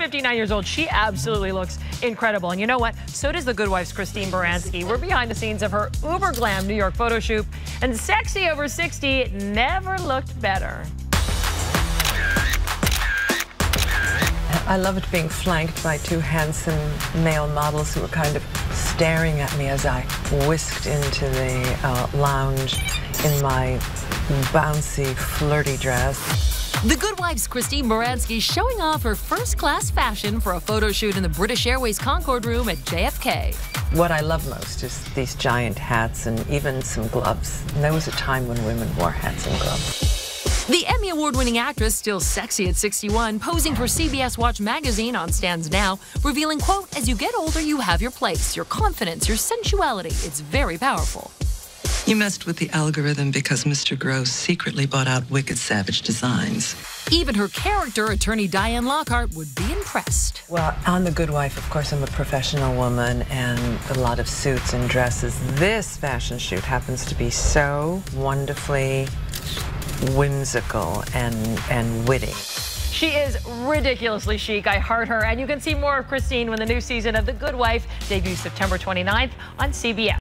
59 years old. She absolutely looks incredible. And you know what? So does the Good Wife's Christine Baranski. We're behind the scenes of her uber glam New York photo shoot. And sexy over 60 never looked better. I loved being flanked by two handsome male models who were kind of staring at me as I whisked into the uh, lounge in my bouncy, flirty dress. The Good Wife's Christine Baranski showing off her first class fashion for a photo shoot in the British Airways Concorde Room at JFK. What I love most is these giant hats and even some gloves. And there was a time when women wore hats and gloves. The Emmy Award winning actress, still sexy at 61, posing for CBS Watch magazine on Stands Now, revealing, quote, as you get older, you have your place, your confidence, your sensuality. It's very powerful. You messed with the algorithm because Mr. Gross secretly bought out Wicked Savage Designs. Even her character, attorney Diane Lockhart, would be impressed. Well, on The Good Wife, of course, I'm a professional woman and a lot of suits and dresses. This fashion shoot happens to be so wonderfully whimsical and, and witty. She is ridiculously chic. I heart her. And you can see more of Christine when the new season of The Good Wife debuts September 29th on CBS.